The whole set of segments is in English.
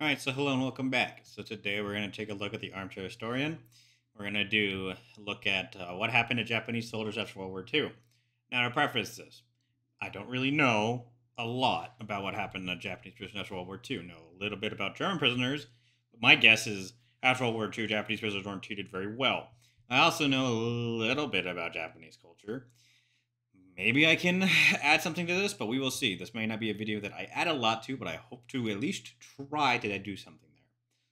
All right, so hello and welcome back. So today we're going to take a look at the Armchair Historian. We're going to do look at uh, what happened to Japanese soldiers after World War II. Now, to preface this, I don't really know a lot about what happened to Japanese prisoners after World War II. Know a little bit about German prisoners, but my guess is after World War II, Japanese prisoners weren't treated very well. I also know a little bit about Japanese culture maybe I can add something to this, but we will see. This may not be a video that I add a lot to, but I hope to at least try to do something there.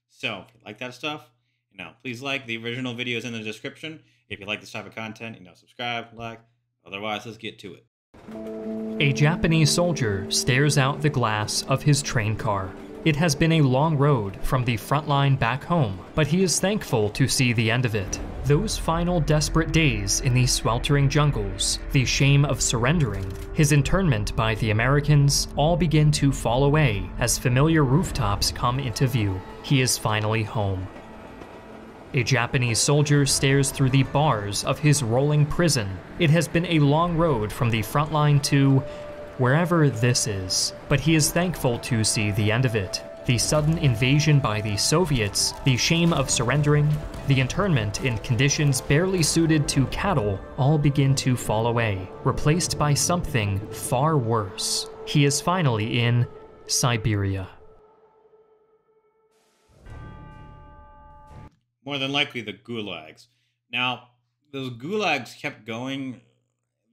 So if you like that stuff, you know, please like the original videos in the description. If you like this type of content, you know, subscribe, like. Otherwise, let's get to it. A Japanese soldier stares out the glass of his train car. It has been a long road from the front line back home, but he is thankful to see the end of it. Those final desperate days in the sweltering jungles, the shame of surrendering, his internment by the Americans, all begin to fall away as familiar rooftops come into view. He is finally home. A Japanese soldier stares through the bars of his rolling prison. It has been a long road from the front line to wherever this is, but he is thankful to see the end of it the sudden invasion by the Soviets, the shame of surrendering, the internment in conditions barely suited to cattle all begin to fall away, replaced by something far worse. He is finally in Siberia. More than likely, the gulags. Now, those gulags kept going.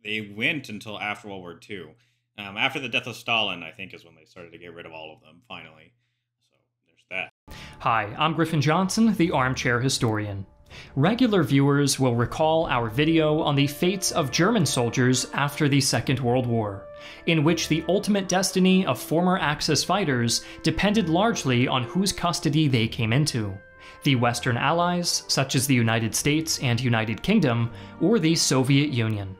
They went until after World War II. Um, after the death of Stalin, I think, is when they started to get rid of all of them, finally So There's that. Hi, I'm Griffin Johnson, the Armchair Historian. Regular viewers will recall our video on the fates of German soldiers after the Second World War, in which the ultimate destiny of former Axis fighters depended largely on whose custody they came into the Western Allies, such as the United States and United Kingdom, or the Soviet Union.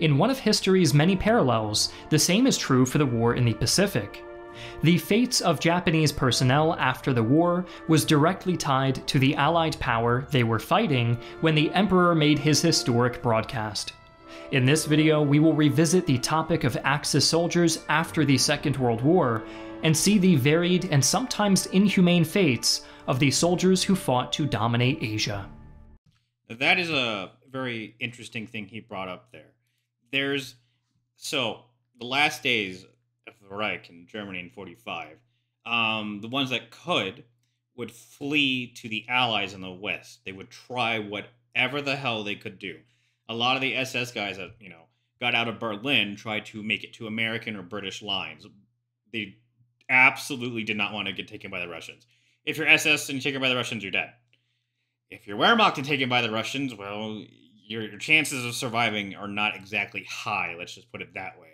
In one of history's many parallels, the same is true for the war in the Pacific. The fates of Japanese personnel after the war was directly tied to the Allied power they were fighting when the Emperor made his historic broadcast. In this video, we will revisit the topic of Axis soldiers after the Second World War and see the varied and sometimes inhumane fates of the soldiers who fought to dominate Asia. That is a very interesting thing he brought up there. There's so the last days of the Reich in Germany in 45, um, the ones that could would flee to the Allies in the West. They would try whatever the hell they could do. A lot of the SS guys that, you know, got out of Berlin tried to make it to American or British lines. They absolutely did not want to get taken by the Russians. If you're SS and you're taken by the Russians, you're dead. If you're Wehrmacht and taken by the Russians, well, your, your chances of surviving are not exactly high. Let's just put it that way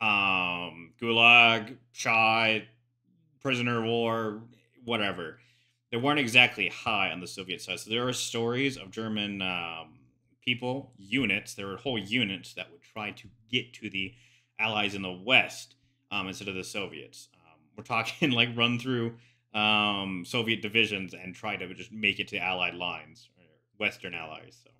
um, Gulag, Shah, prisoner of war, whatever. They weren't exactly high on the Soviet side. So there are stories of German um, people, units, there were whole units that would try to get to the Allies in the West um, instead of the Soviets. Um, we're talking like run through um, Soviet divisions and try to just make it to Allied lines, Western Allies. So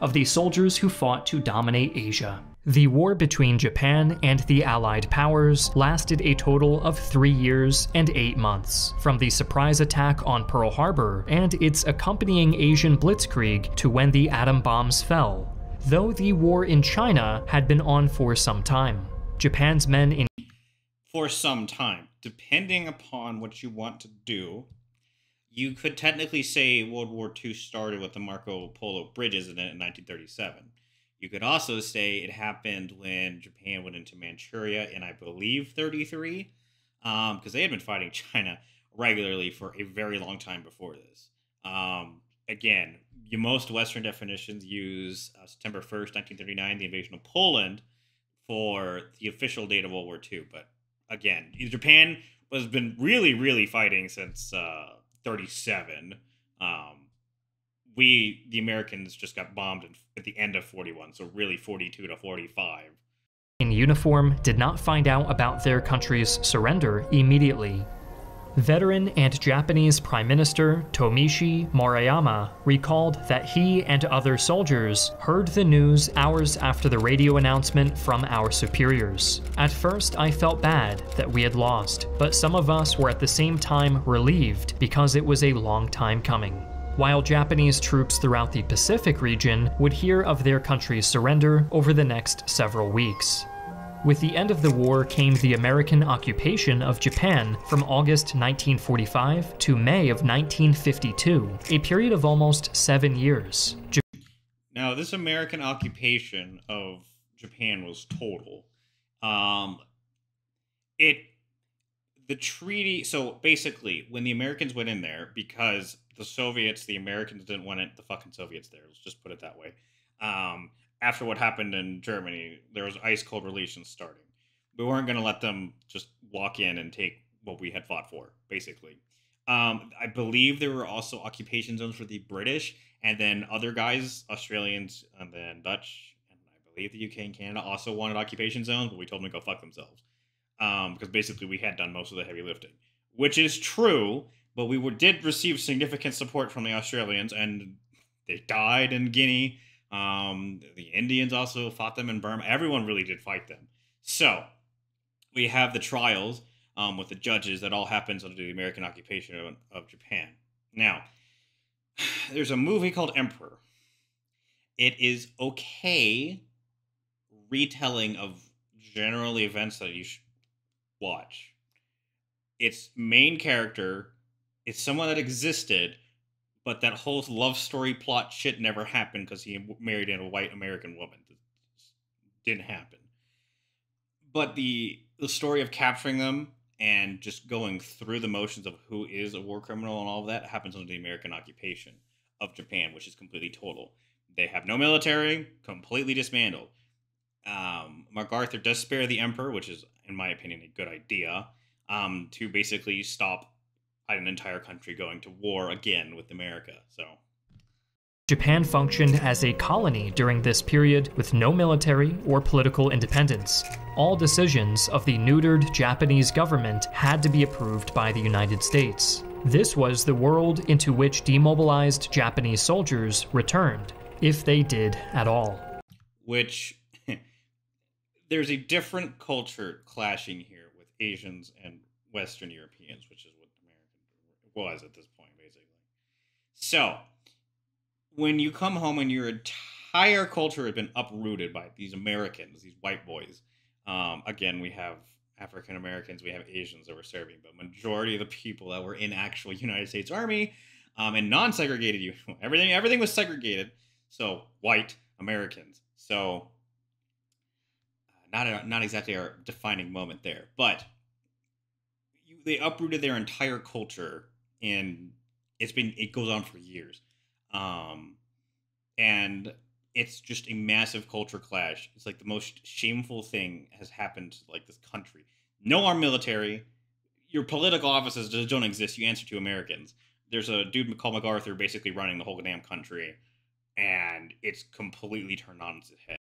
of the soldiers who fought to dominate Asia. The war between Japan and the Allied powers lasted a total of three years and eight months, from the surprise attack on Pearl Harbor and its accompanying Asian blitzkrieg to when the atom bombs fell, though the war in China had been on for some time. Japan's men in for some time, depending upon what you want to do you could technically say World War II started with the Marco Polo bridges in 1937. You could also say it happened when Japan went into Manchuria in, I believe, 33, because um, they had been fighting China regularly for a very long time before this. Um, again, most Western definitions use uh, September 1st, 1939, the invasion of Poland, for the official date of World War II. But again, Japan has been really, really fighting since. Uh, 37. Um, we, the Americans, just got bombed at the end of 41, so really 42 to 45. In uniform, did not find out about their country's surrender immediately. Veteran and Japanese Prime Minister Tomiichi Murayama recalled that he and other soldiers heard the news hours after the radio announcement from our superiors. At first, I felt bad that we had lost, but some of us were at the same time relieved because it was a long time coming while Japanese troops throughout the Pacific region would hear of their country's surrender over the next several weeks. With the end of the war came the American occupation of Japan from August 1945 to May of 1952, a period of almost seven years. now, this American occupation of Japan was total. Um, it the treaty. So basically, when the Americans went in there, because the Soviets, the Americans didn't want it, the fucking Soviets there. Let's just put it that way. Um, after what happened in Germany, there was ice cold relations starting. We weren't going to let them just walk in and take what we had fought for, basically. Um, I believe there were also occupation zones for the British, and then other guys, Australians, and then Dutch, and I believe the UK and Canada also wanted occupation zones, but we told them to go fuck themselves. Um, because basically we had done most of the heavy lifting, which is true, but we were, did receive significant support from the Australians, and they died in Guinea um, the Indians also fought them in Burma. Everyone really did fight them. So we have the trials um, with the judges that all happens under the American occupation of, of Japan. Now, there's a movie called Emperor. It is okay retelling of general events that you should watch. Its main character is someone that existed but that whole love story plot shit never happened because he married a white American woman. It didn't happen. But the the story of capturing them and just going through the motions of who is a war criminal and all of that happens under the American occupation of Japan, which is completely total. They have no military, completely dismantled. Um, MacArthur does spare the emperor, which is, in my opinion, a good idea, um, to basically stop an entire country going to war again with America. So Japan functioned as a colony during this period with no military or political independence. All decisions of the neutered Japanese government had to be approved by the United States. This was the world into which demobilized Japanese soldiers returned, if they did at all. Which there's a different culture clashing here with Asians and Western Europeans, which is was at this point, basically. So, when you come home and your entire culture has been uprooted by these Americans, these white boys, um, again, we have African Americans, we have Asians that were serving, but majority of the people that were in actual United States Army um, and non-segregated, you everything everything was segregated. So white Americans. So uh, not a, not exactly our defining moment there, but you, they uprooted their entire culture and it's been it goes on for years. Um and it's just a massive culture clash. It's like the most shameful thing has happened to like this country. No armed military. Your political offices just don't exist. You answer to americans. There's a dude called macarthur basically running the whole damn country and it's completely turned on its head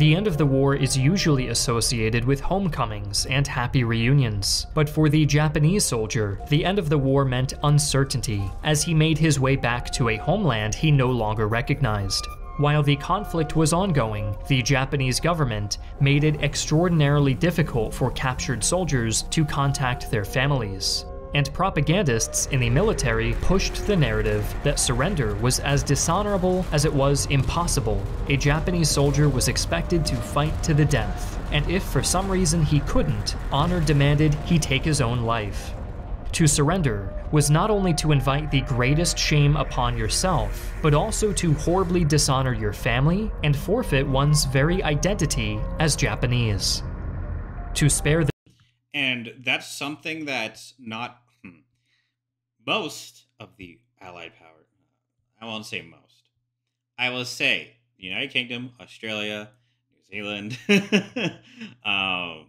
the end of the war is usually associated with homecomings and happy reunions. But for the Japanese soldier, the end of the war meant uncertainty, as he made his way back to a homeland he no longer recognized. While the conflict was ongoing, the Japanese government made it extraordinarily difficult for captured soldiers to contact their families and propagandists in the military pushed the narrative that surrender was as dishonorable as it was impossible. A Japanese soldier was expected to fight to the death, and if for some reason he couldn't, honor demanded he take his own life. To surrender was not only to invite the greatest shame upon yourself, but also to horribly dishonor your family and forfeit one's very identity as Japanese. To spare the and that's something that's not hmm, most of the allied power i won't say most. I will say the united kingdom australia new zealand um,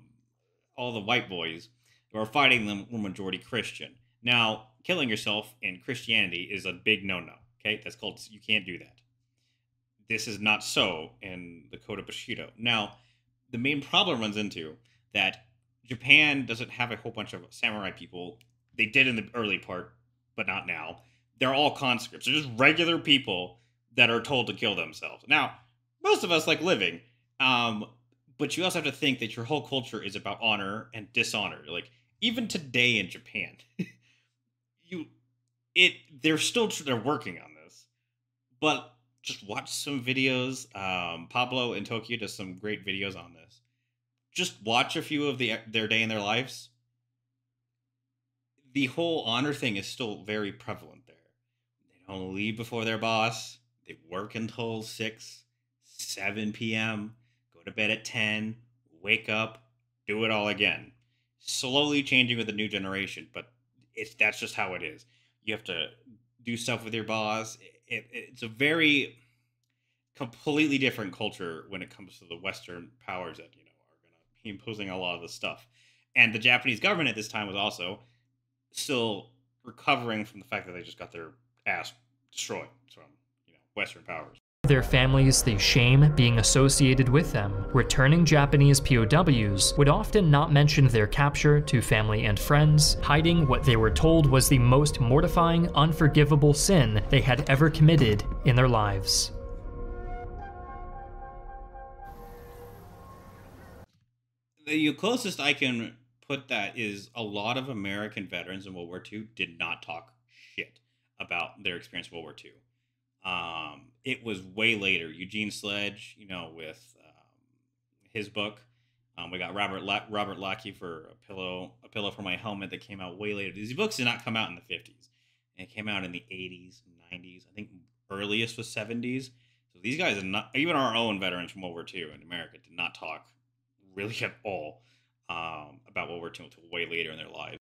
all the white boys who are fighting them were majority christian. Now killing yourself in christianity is a big no-no okay? That's called you can't do that. This is not so in the code of bushido. Now the main problem runs into that Japan doesn't have a whole bunch of samurai people. they did in the early part, but not now. They're all conscripts. They're just regular people that are told to kill themselves. Now, most of us like living, um, but you also have to think that your whole culture is about honor and dishonor. Like even today in Japan, you it they're still they're working on this, but just watch some videos. Um, Paolo in Tokyo does some great videos on this. Just watch a few of the their day in their lives. The whole honor thing is still very prevalent there. They don't leave before their boss. They work until six, seven p.m. Go to bed at ten. Wake up, do it all again. Slowly changing with the new generation, but it's that's just how it is. You have to do stuff with your boss it, it's a very completely different culture when it comes to the Western powers that imposing a lot of this stuff. And the Japanese government at this time was also still recovering from the fact that they just got their ass destroyed from you know Western powers. Their families the shame being associated with them. Returning Japanese POWs would often not mention their capture to family and friends, hiding what they were told was the most mortifying, unforgivable sin they had ever committed in their lives. The closest I can put that is a lot of American veterans in World War II did not talk shit about their experience in World War II. Um, it was way later. Eugene Sledge, you know, with um, his book. Um, we got Robert La- Robert Leckie for a pillow, a pillow for my helmet that came out way later. These books did not come out in the fifties. It came out in the eighties, nineties. I think earliest was seventies. So these guys, are not even our own veterans from World War II in America, did not talk really at all um, about World War II until way later in their lives.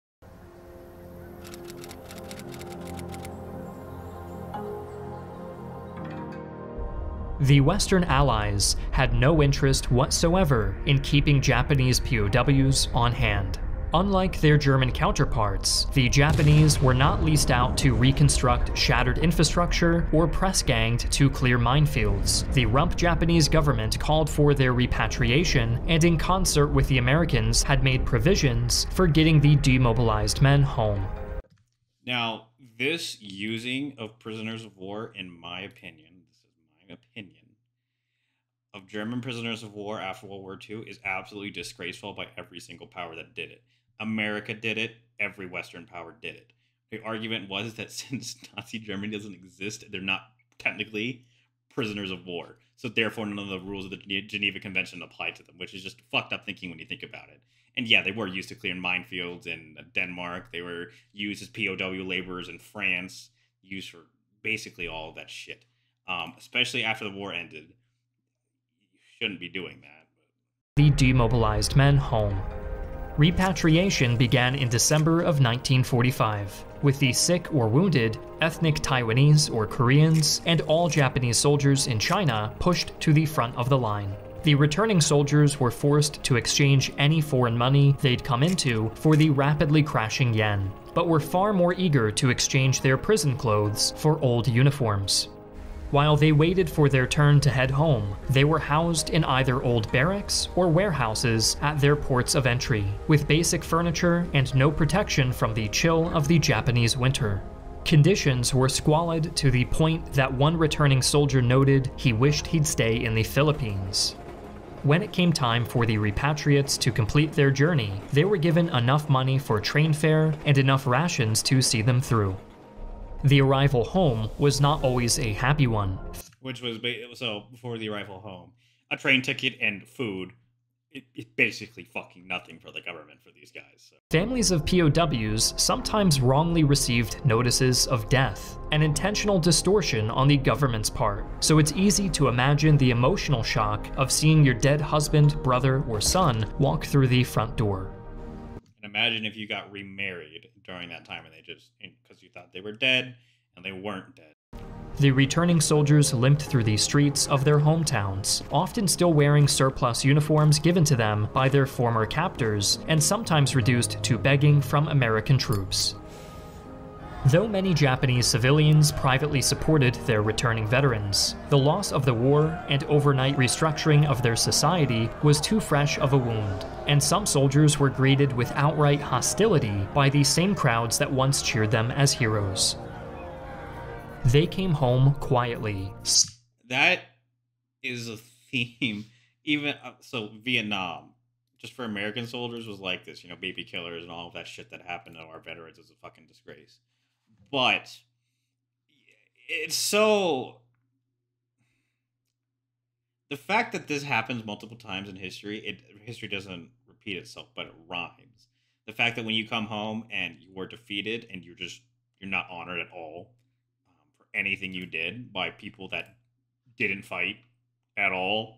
The Western Allies had no interest whatsoever in keeping Japanese POWs on hand. Unlike their German counterparts, the Japanese were not leased out to reconstruct shattered infrastructure or press ganged to clear minefields. The rump Japanese government called for their repatriation and, in concert with the Americans, had made provisions for getting the demobilized men home. Now, this using of prisoners of war, in my opinion, this is my opinion of German prisoners of war after World War II is absolutely disgraceful by every single power that did it. America did it, every Western power did it. The argument was that since Nazi Germany doesn't exist, they're not technically prisoners of war. So therefore, none of the rules of the Geneva Convention apply to them, which is just fucked up thinking when you think about it. And yeah, they were used to clearing minefields in Denmark. They were used as POW laborers in France, used for basically all that shit um, especially after the war ended. You shouldn't be doing that. The demobilized men home. Repatriation began in December of 1945, with the sick or wounded, ethnic Taiwanese or Koreans, and all Japanese soldiers in China pushed to the front of the line. The returning soldiers were forced to exchange any foreign money they'd come into for the rapidly crashing yen, but were far more eager to exchange their prison clothes for old uniforms. While they waited for their turn to head home, they were housed in either old barracks or warehouses at their ports of entry, with basic furniture and no protection from the chill of the Japanese winter. Conditions were squalid to the point that one returning soldier noted he wished he'd stay in the Philippines. When it came time for the repatriates to complete their journey, they were given enough money for train fare and enough rations to see them through. The arrival home was not always a happy one. Which was so before the arrival home, a train ticket and food. It, it's basically fucking nothing for the government for these guys. So. Families of POWs sometimes wrongly received notices of death, an intentional distortion on the government's part. So it's easy to imagine the emotional shock of seeing your dead husband, brother, or son walk through the front door. Imagine if you got remarried during that time and they just because you thought they were dead and they weren't dead. The returning soldiers limped through the streets of their hometowns, often still wearing surplus uniforms given to them by their former captors, and sometimes reduced to begging from American troops. Though many Japanese civilians privately supported their returning veterans, the loss of the war and overnight restructuring of their society was too fresh of a wound, and some soldiers were greeted with outright hostility by the same crowds that once cheered them as heroes. They came home quietly. That is a theme. Even uh, so, Vietnam, just for American soldiers, was like this. You know, baby killers and all of that shit that happened to our veterans is a fucking disgrace. But it's so the fact that this happens multiple times in history, it history doesn't repeat itself, but it rhymes. The fact that when you come home and you were defeated and you're just you're not honored at all um, for anything you did by people that didn't fight at all,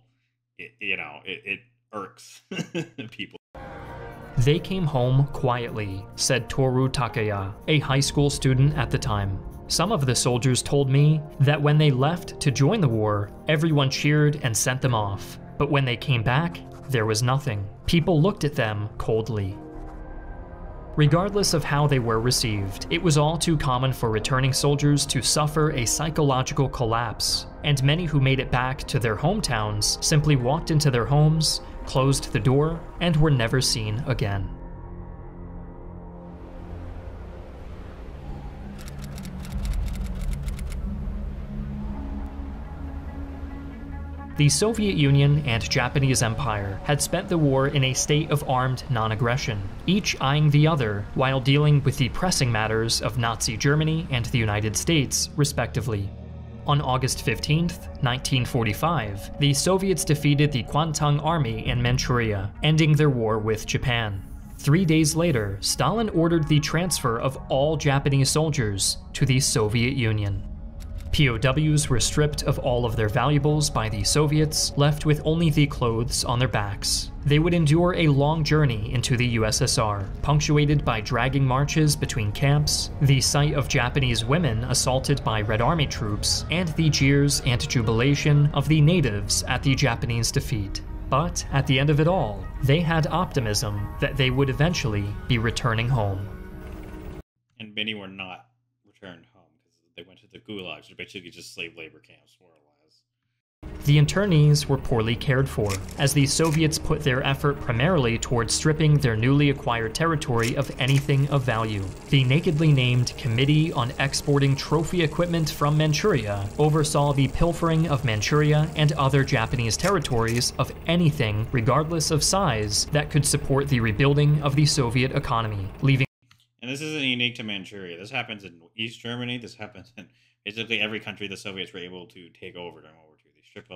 it, you know, it, it irks people. They came home quietly, said Toru Takaya, a high school student at the time. Some of the soldiers told me that when they left to join the war, everyone cheered and sent them off. But when they came back, there was nothing. People looked at them coldly. Regardless of how they were received, it was all too common for returning soldiers to suffer a psychological collapse, and many who made it back to their hometowns simply walked into their homes, closed the door, and were never seen again. The Soviet Union and Japanese Empire had spent the war in a state of armed non aggression, each eyeing the other while dealing with the pressing matters of Nazi Germany and the United States, respectively. On August 15, 1945, the Soviets defeated the Kwantung Army in Manchuria, ending their war with Japan. Three days later, Stalin ordered the transfer of all Japanese soldiers to the Soviet Union. POWs were stripped of all of their valuables by the Soviets, left with only the clothes on their backs. They would endure a long journey into the USSR, punctuated by dragging marches between camps, the sight of Japanese women assaulted by Red Army troops, and the jeers and jubilation of the natives at the Japanese defeat. But at the end of it all, they had optimism that they would eventually be returning home. And many were not returned home they went to the gulags, which are basically just slave labor camps, more or less. The internees were poorly cared for, as the Soviets put their effort primarily towards stripping their newly acquired territory of anything of value. The nakedly named Committee on Exporting Trophy Equipment from Manchuria oversaw the pilfering of Manchuria and other Japanese territories of anything, regardless of size, that could support the rebuilding of the Soviet economy, leaving and this isn't unique to Manchuria. This happens in East Germany. This happens in basically every country the Soviets were able to take over during World War II. They stripped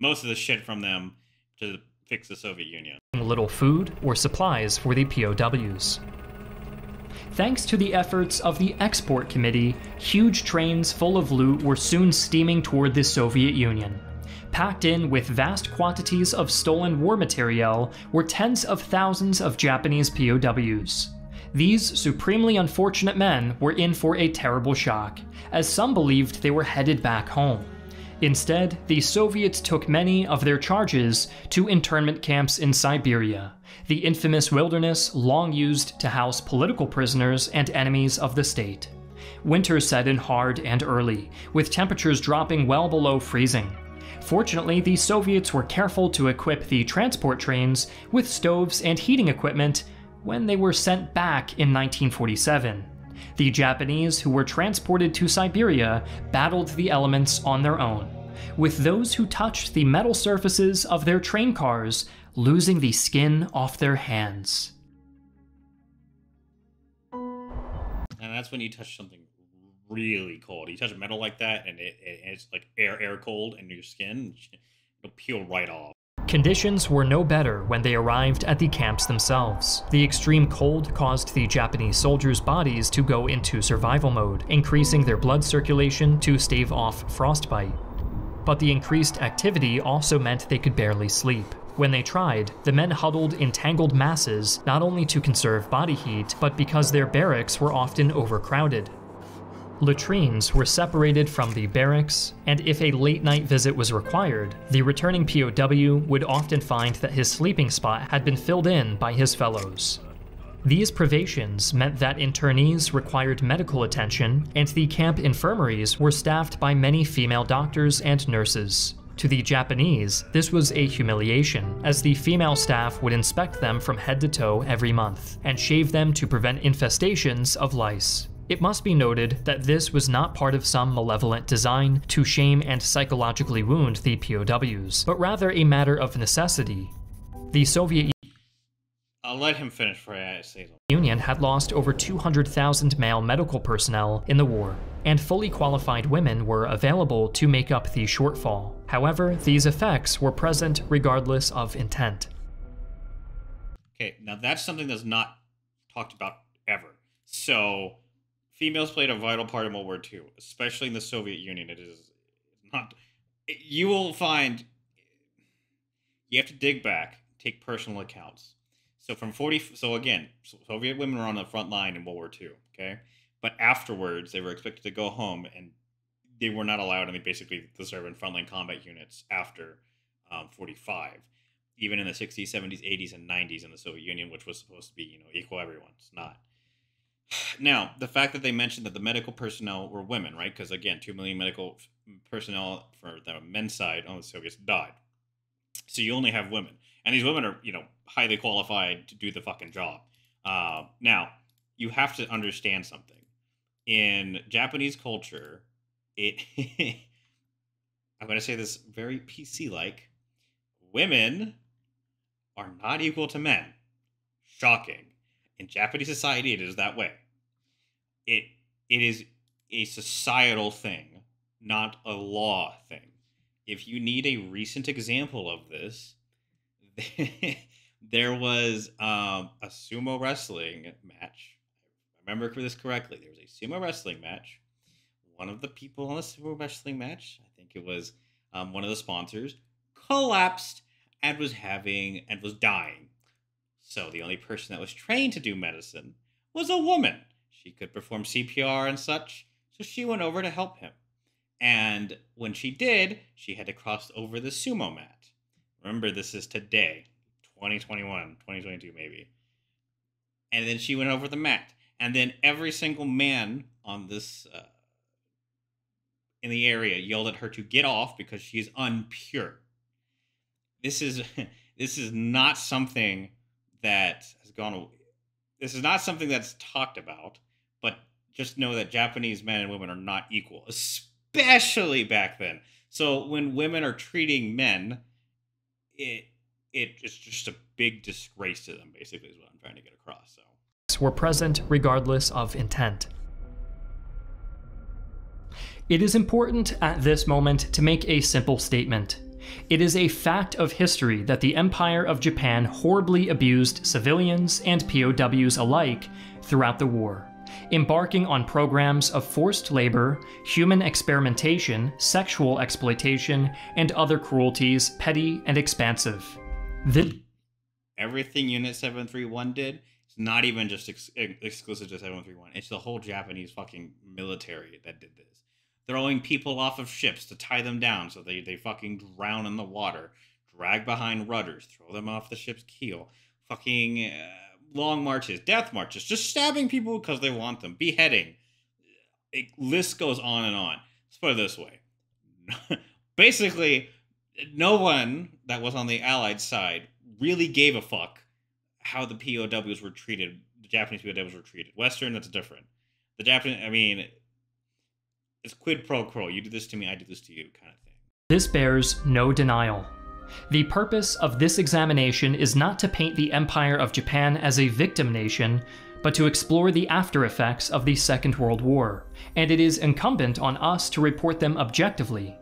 most of the shit from them to fix the Soviet Union. Little food or supplies for the POWs. Thanks to the efforts of the Export Committee, huge trains full of loot were soon steaming toward the Soviet Union. Packed in with vast quantities of stolen war materiel were tens of thousands of Japanese POWs. These supremely unfortunate men were in for a terrible shock, as some believed they were headed back home. Instead, the Soviets took many of their charges to internment camps in Siberia, the infamous wilderness long used to house political prisoners and enemies of the state. Winter set in hard and early, with temperatures dropping well below freezing. Fortunately, the Soviets were careful to equip the transport trains with stoves and heating equipment when they were sent back in 1947. The Japanese who were transported to Siberia battled the elements on their own, with those who touched the metal surfaces of their train cars losing the skin off their hands. And that's when you touch something really cold. You touch metal like that, and it, it, it's like air air cold, and your skin it'll peel right off. Conditions were no better when they arrived at the camps themselves. The extreme cold caused the Japanese soldiers' bodies to go into survival mode, increasing their blood circulation to stave off frostbite. But the increased activity also meant they could barely sleep. When they tried, the men huddled in tangled masses not only to conserve body heat, but because their barracks were often overcrowded. Latrines were separated from the barracks, and if a late night visit was required, the returning POW would often find that his sleeping spot had been filled in by his fellows. These privations meant that internees required medical attention, and the camp infirmaries were staffed by many female doctors and nurses. To the Japanese, this was a humiliation, as the female staff would inspect them from head to toe every month and shave them to prevent infestations of lice. It must be noted that this was not part of some malevolent design to shame and psychologically wound the POWs, but rather a matter of necessity. The Soviet I'll let him finish before I say. Union had lost over 200,000 male medical personnel in the war, and fully qualified women were available to make up the shortfall. However, these effects were present regardless of intent. Okay, now that's something that's not talked about ever. So, females played a vital part in World War II, especially in the Soviet Union. It is not. You will find. You have to dig back, take personal accounts so from 40, so again, Soviet women were on the front line in World War II, okay? But afterwards, they were expected to go home and they were not allowed any basically to serve in frontline combat units after um, 45, even in the 60s, 70s, 80s, and 90s in the Soviet Union, which was supposed to be, you know, equal everyone. It's not. Now, the fact that they mentioned that the medical personnel were women, right? Because again, 2 million medical personnel for the men's side on the Soviets died. So you only have women and these women are you know highly qualified to do the fucking job. Uh, now you have to understand something in Japanese culture. It I'm going to say this very PC like women are not equal to men. Shocking. In Japanese society, it is that way. It it is a societal thing, not a law thing. If you need a recent example of this, there was um, a sumo wrestling match. I remember this correctly. There was a sumo wrestling match. One of the people on the sumo wrestling match, I think it was um, one of the sponsors, collapsed and was having and was dying. So the only person that was trained to do medicine was a woman. She could perform CPR and such, so she went over to help him. And when she did, she had to cross over the sumo mat. Remember, this is today, 2021, 2022, maybe. And then she went over the mat. And then every single man on this, uh, in the area, yelled at her to get off because she is unpure. This is, this is not something that has gone, this is not something that's talked about, just know that Japanese men and women are not equal, especially back then. So when women are treating men, it it's just a big disgrace to them. Basically, is what I'm trying to get across. So were present regardless of intent. It is important at this moment to make a simple statement. It is a fact of history that the Empire of Japan horribly abused civilians and POWs alike throughout the war embarking on programs of forced labor, human experimentation, sexual exploitation, and other cruelties petty and expansive. The- Everything Unit 731 did is not even just ex- exclusive to 731, it's the whole Japanese fucking military that did this. Throwing people off of ships to tie them down so they, they fucking drown in the water, drag behind rudders, throw them off the ship's keel, fucking. Uh, long marches, death marches, just stabbing people because they want them, beheading. A list goes on and on. Let's put it this way. Basically, no one that was on the Allied side really gave a fuck how the POWs were treated, the Japanese POWs were treated. Western, that's different. The Japanese, I mean, it's quid pro quo. You do this to me, I do this to you, kind of thing. This bears no denial. The purpose of this examination is not to paint the Empire of Japan as a victim nation, but to explore the after effects of the Second World War, and it is incumbent on us to report them objectively.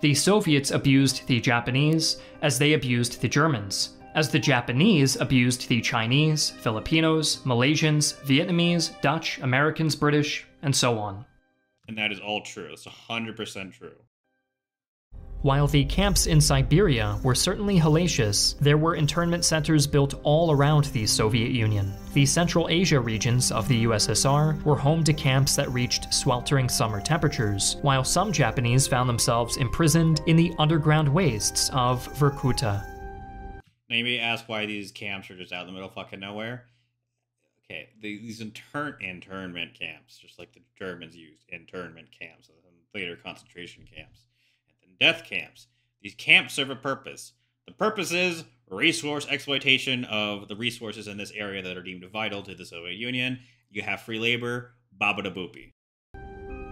The Soviets abused the Japanese as they abused the Germans, as the Japanese abused the Chinese, Filipinos, Malaysians, Vietnamese, Dutch, Americans, British, and so on. And that is all true. It's 100% true. While the camps in Siberia were certainly hellacious, there were internment centers built all around the Soviet Union. The Central Asia regions of the USSR were home to camps that reached sweltering summer temperatures, while some Japanese found themselves imprisoned in the underground wastes of Vorkuta. Now you may ask why these camps are just out in the middle of fucking nowhere. Okay, these intern internment camps, just like the Germans used internment camps, and later concentration camps death camps. These camps serve a purpose. The purpose is resource exploitation of the resources in this area that are deemed vital to the Soviet Union. You have free labor, baba da boopy.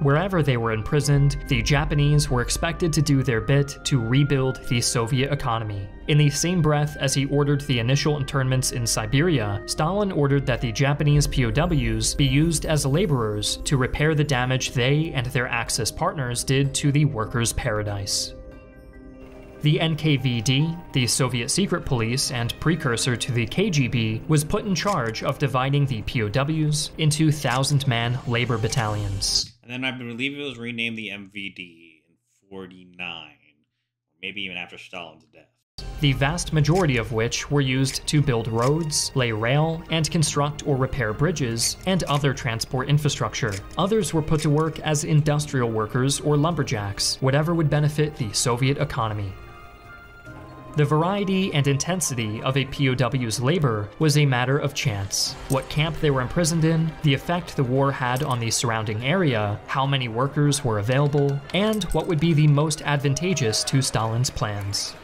Wherever they were imprisoned, the Japanese were expected to do their bit to rebuild the Soviet economy. In the same breath as he ordered the initial internments in Siberia, Stalin ordered that the Japanese POWs be used as laborers to repair the damage they and their Axis partners did to the workers' paradise. The NKVD, the Soviet secret police and precursor to the KGB, was put in charge of dividing the POWs into thousand man labor battalions. And then I believe it was renamed the MVD in 49, maybe even after Stalin's death. The vast majority of which were used to build roads, lay rail, and construct or repair bridges and other transport infrastructure. Others were put to work as industrial workers or lumberjacks, whatever would benefit the Soviet economy. The variety and intensity of a POW's labor was a matter of chance. What camp they were imprisoned in, the effect the war had on the surrounding area, how many workers were available, and what would be the most advantageous to Stalin's plans.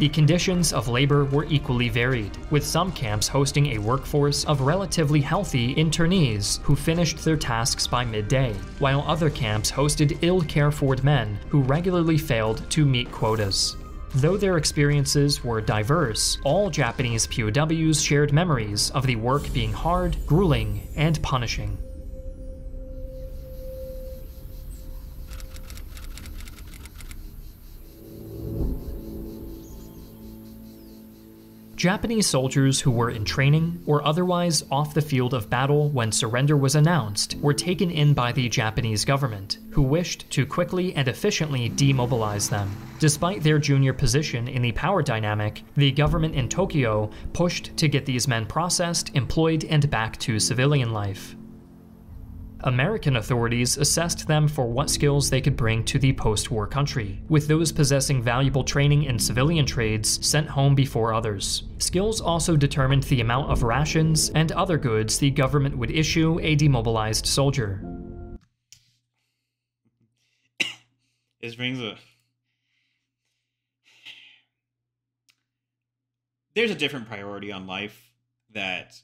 The conditions of labor were equally varied, with some camps hosting a workforce of relatively healthy internees who finished their tasks by midday, while other camps hosted ill cared for men who regularly failed to meet quotas. Though their experiences were diverse, all Japanese POWs shared memories of the work being hard, grueling, and punishing. Japanese soldiers who were in training or otherwise off the field of battle when surrender was announced were taken in by the Japanese government, who wished to quickly and efficiently demobilize them. Despite their junior position in the power dynamic, the government in Tokyo pushed to get these men processed, employed, and back to civilian life. American authorities assessed them for what skills they could bring to the post war country, with those possessing valuable training in civilian trades sent home before others. Skills also determined the amount of rations and other goods the government would issue a demobilized soldier. This brings a. There's a different priority on life that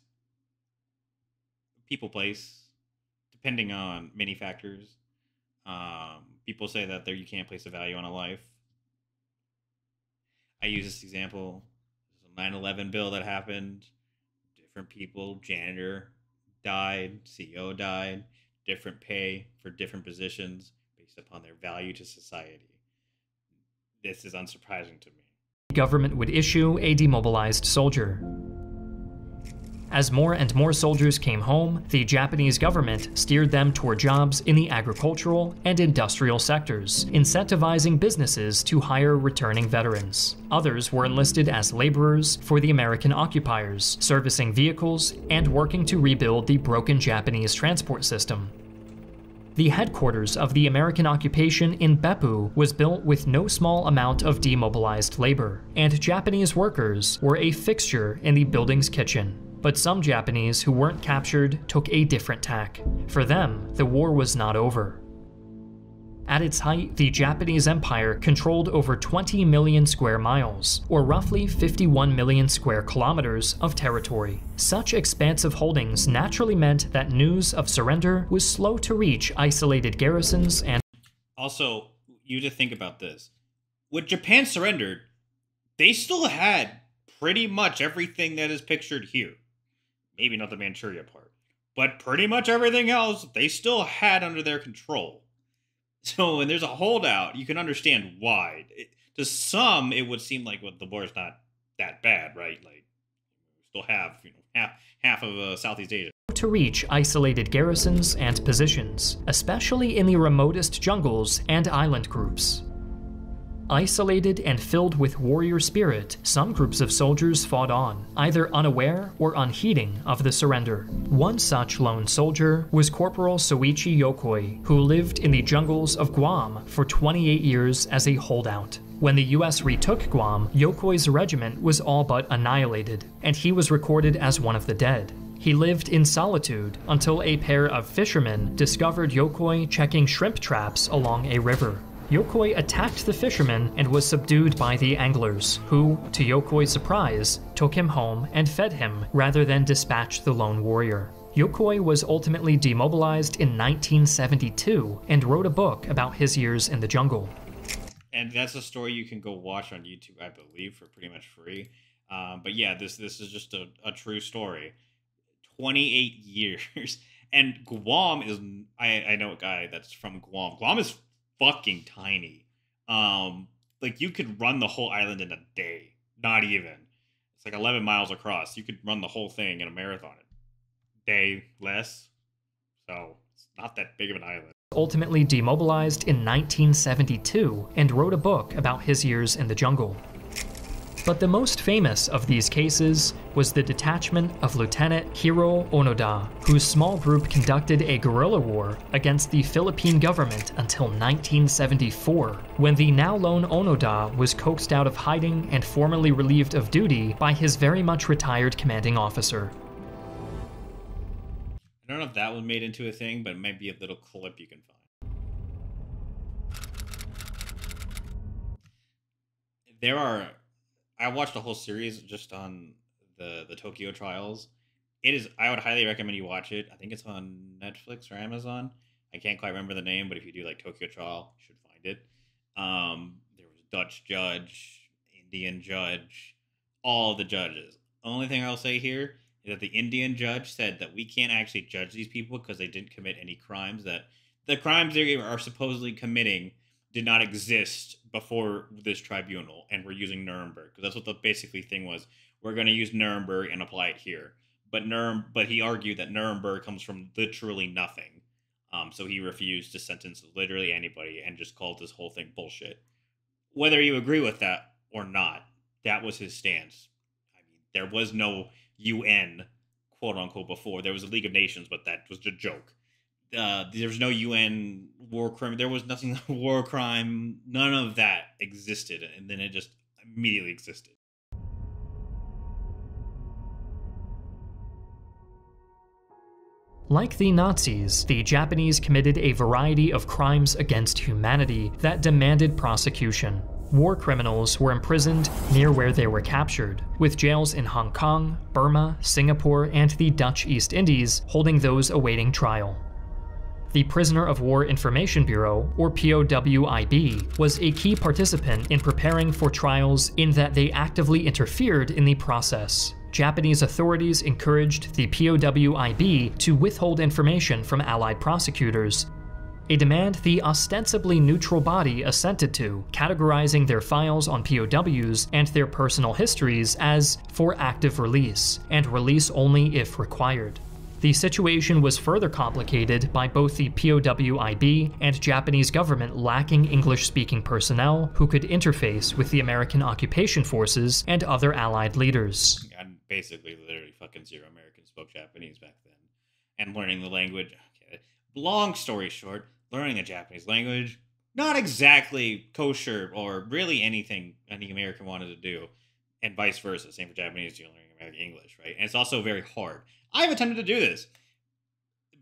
people place depending on many factors. Um, people say that there you can't place a value on a life. I use this example. There's a 9/11 bill that happened. Different people, janitor died, CEO died, different pay for different positions based upon their value to society. This is unsurprising to me. Government would issue a demobilized soldier. As more and more soldiers came home, the Japanese government steered them toward jobs in the agricultural and industrial sectors, incentivizing businesses to hire returning veterans. Others were enlisted as laborers for the American occupiers, servicing vehicles and working to rebuild the broken Japanese transport system. The headquarters of the American occupation in Beppu was built with no small amount of demobilized labor, and Japanese workers were a fixture in the building's kitchen. But some Japanese who weren't captured took a different tack. For them, the war was not over. At its height, the Japanese Empire controlled over 20 million square miles, or roughly 51 million square kilometers of territory. Such expansive holdings naturally meant that news of surrender was slow to reach isolated garrisons and. Also, you to think about this. When Japan surrendered, they still had pretty much everything that is pictured here maybe not the Manchuria part, but pretty much everything else they still had under their control. So when there's a holdout, you can understand why. It, to some, it would seem like well, the war is not that bad, right? Like still have you know half half of uh, Southeast Asia to reach isolated garrisons and positions, especially in the remotest jungles and island groups. Isolated and filled with warrior spirit, some groups of soldiers fought on, either unaware or unheeding of the surrender. One such lone soldier was Corporal Shoichi Yokoi, who lived in the jungles of Guam for 28 years as a holdout. When the US retook Guam, Yokoi's regiment was all but annihilated, and he was recorded as one of the dead. He lived in solitude until a pair of fishermen discovered Yokoi checking shrimp traps along a river. Yokoi attacked the fishermen and was subdued by the anglers, who, to Yokoi's surprise, took him home and fed him rather than dispatch the lone warrior. Yokoi was ultimately demobilized in 1972 and wrote a book about his years in the jungle. And that's a story you can go watch on YouTube, I believe, for pretty much free. Um, but yeah, this this is just a, a true story. 28 years. And Guam is I, I know a guy that's from Guam. Guam is fucking tiny. Um, like you could run the whole island in a day. Not even. It's like 11 miles across. You could run the whole thing in a marathon. Day less. So it's not that big of an island. Ultimately demobilized in 1972 and wrote a book about his years in the jungle. But the most famous of these cases was the detachment of Lieutenant Hiro Onoda, whose small group conducted a guerrilla war against the Philippine government until 1974, when the now lone Onoda was coaxed out of hiding and formally relieved of duty by his very much retired commanding officer. I don't know if that one made into a thing, but it might be a little clip you can find. There are I watched a whole series just on the the Tokyo trials. It is. I would highly recommend you watch it. I think it's on Netflix or Amazon. I can't quite remember the name, but if you do like Tokyo Trial, you should find it. Um, there was Dutch judge, Indian judge, all the judges. Only thing I'll say here is that the Indian judge said that we can't actually judge these people because they didn't commit any crimes. That the crimes they are supposedly committing did not exist before this tribunal, and we're using Nuremberg because that's what the basically thing was. We're going to use Nuremberg and apply it here, but Nurem, but he argued that Nuremberg comes from literally nothing, um, so he refused to sentence literally anybody and just called this whole thing bullshit. Whether you agree with that or not, that was his stance. I mean, there was no UN, quote unquote, before. There was a League of Nations, but that was a joke uh, was no UN war crime. There was nothing war crime. None of that existed, and then it just immediately existed. Like the Nazis, the Japanese committed a variety of crimes against humanity that demanded prosecution. War criminals were imprisoned near where they were captured, with jails in Hong Kong, Burma, Singapore, and the Dutch East Indies holding those awaiting trial. The Prisoner of War Information Bureau, or POWIB, was a key participant in preparing for trials in that they actively interfered in the process. Japanese authorities encouraged the POWIB to withhold information from Allied prosecutors, a demand the ostensibly neutral body assented to, categorizing their files on POWs and their personal histories as for active release, and release only if required. The situation was further complicated by both the POWIB and Japanese government lacking English speaking personnel who could interface with the American occupation forces and other Allied leaders. And basically, literally, fucking zero Americans spoke Japanese back then. And learning the language. Okay. Long story short, learning the Japanese language, not exactly kosher or really anything any American wanted to do. And vice versa. Same for Japanese, you learning American English, right? And it's also very hard. I've attempted to do this.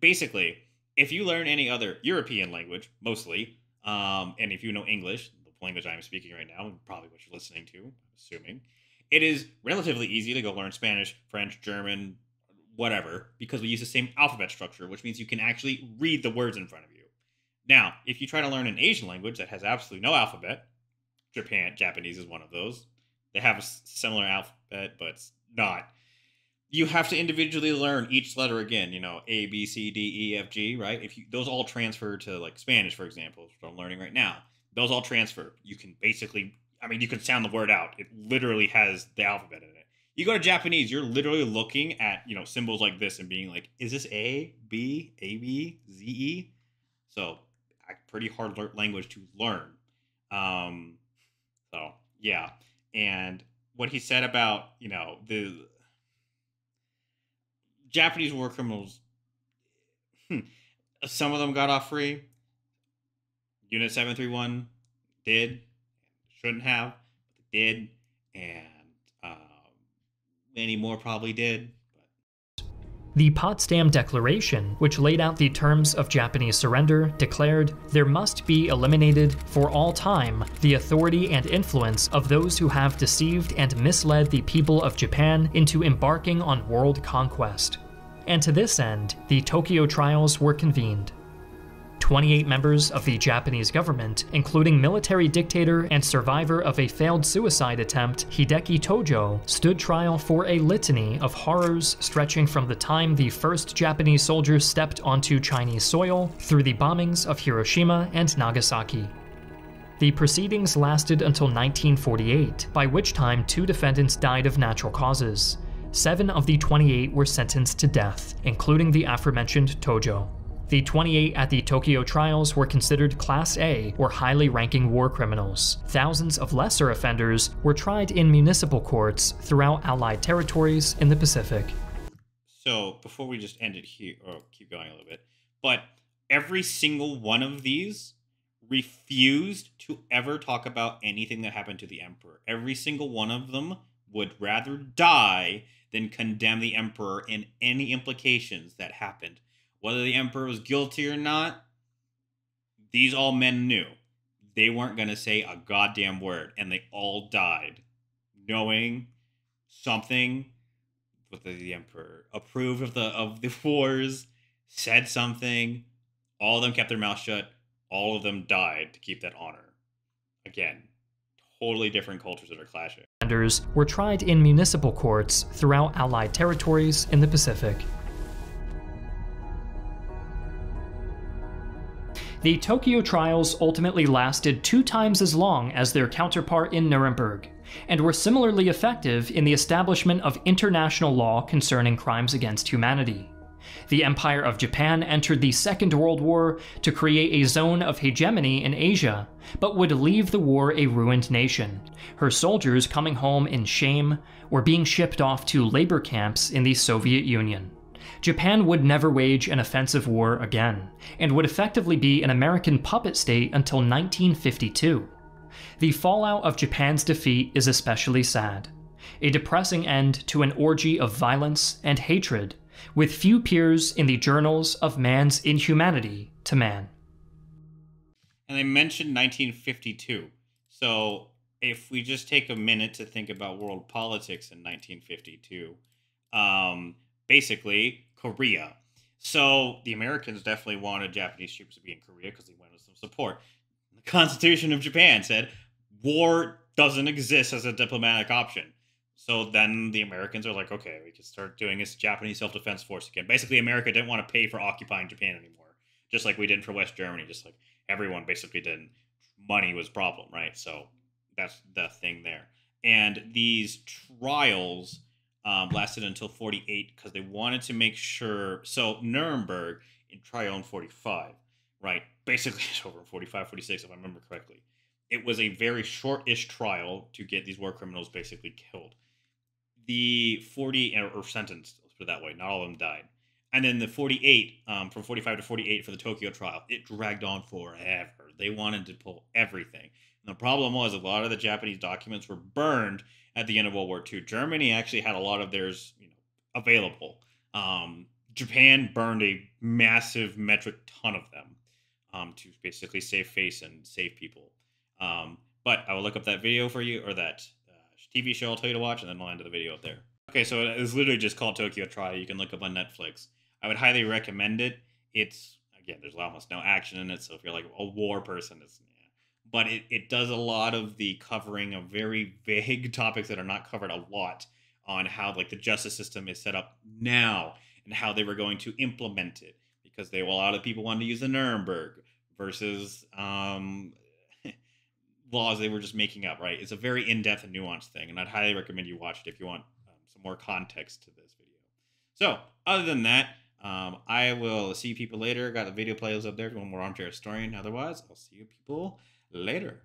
Basically, if you learn any other European language, mostly, um, and if you know English, the language I'm speaking right now, and probably what you're listening to, I'm assuming, it is relatively easy to go learn Spanish, French, German, whatever, because we use the same alphabet structure, which means you can actually read the words in front of you. Now, if you try to learn an Asian language that has absolutely no alphabet, Japan, Japanese is one of those. They have a similar alphabet, but it's not you have to individually learn each letter again. You know, A, B, C, D, E, F, G. Right? If you, those all transfer to like Spanish, for example, which I'm learning right now, those all transfer. You can basically, I mean, you can sound the word out. It literally has the alphabet in it. You go to Japanese, you're literally looking at you know symbols like this and being like, is this A, B, A, B, Z, E? So, pretty hard language to learn. Um, so yeah, and what he said about you know the Japanese war criminals, hmm, some of them got off free. Unit 731 did, shouldn't have, but did, and um, many more probably did. The Potsdam Declaration, which laid out the terms of Japanese surrender, declared there must be eliminated for all time the authority and influence of those who have deceived and misled the people of Japan into embarking on world conquest. And to this end, the Tokyo trials were convened. 28 members of the Japanese government, including military dictator and survivor of a failed suicide attempt, Hideki Tojo, stood trial for a litany of horrors stretching from the time the first Japanese soldiers stepped onto Chinese soil through the bombings of Hiroshima and Nagasaki. The proceedings lasted until 1948, by which time two defendants died of natural causes. Seven of the 28 were sentenced to death, including the aforementioned Tojo. The 28 at the Tokyo trials were considered Class A or highly ranking war criminals. Thousands of lesser offenders were tried in municipal courts throughout Allied territories in the Pacific. So, before we just end it here, or keep going a little bit, but every single one of these refused to ever talk about anything that happened to the Emperor. Every single one of them would rather die than condemn the Emperor in any implications that happened whether the emperor was guilty or not, these all men knew. They weren't going to say a goddamn word, and they all died knowing something whether the emperor approved of the of the wars, said something, all of them kept their mouth shut, all of them died to keep that honor. Again, totally different cultures that are clashing. Were tried in municipal courts throughout Allied territories in the Pacific. The Tokyo trials ultimately lasted two times as long as their counterpart in Nuremberg, and were similarly effective in the establishment of international law concerning crimes against humanity. The Empire of Japan entered the Second World War to create a zone of hegemony in Asia, but would leave the war a ruined nation, her soldiers coming home in shame or being shipped off to labor camps in the Soviet Union. Japan would never wage an offensive war again, and would effectively be an American puppet state until 1952. The fallout of Japan's defeat is especially sad. A depressing end to an orgy of violence and hatred, with few peers in the journals of man's inhumanity to man. And they mentioned 1952. So if we just take a minute to think about world politics in 1952, um, basically Korea. So the Americans definitely wanted Japanese troops to be in Korea because they wanted some support. The Constitution of Japan said war doesn't exist as a diplomatic option. So then the Americans are like, okay, we can start doing this Japanese self defense force again. Basically, America didn't want to pay for occupying Japan anymore, just like we did for West Germany. Just like everyone basically didn't. Money was problem, right? So that's the thing there. And these trials um, lasted until 48 because they wanted to make sure. So Nuremberg in Trial 45, right? Basically, it's over 45, 46, if I remember correctly. It was a very short-ish trial to get these war criminals basically killed. The 40 or sentenced, let's put it that way. Not all of them died. And then the 48, um, from 45 to 48 for the Tokyo trial, it dragged on forever. They wanted to pull everything. The problem was a lot of the Japanese documents were burned at the end of World War II. Germany actually had a lot of theirs, you know, available. Um, Japan burned a massive metric ton of them um, to basically save face and save people. Um, but I will look up that video for you or that uh, TV show I'll tell you to watch, and then I'll end the video up there. Okay, so it's literally just called Tokyo Trial. You can look up on Netflix. I would highly recommend it. It's again, there's almost no action in it, so if you're like a war person, it's but it, it does a lot of the covering of very vague topics that are not covered a lot on how like the justice system is set up now and how they were going to implement it because they a lot of people wanted to use the Nuremberg versus um, laws they were just making up. Right? It's a very in depth and nuanced thing, and I'd highly recommend you watch it if you want um, some more context to this video. So other than that. Um, I will see you people later. Got the video playlist up there want more armchair historian. Otherwise, I'll see you people later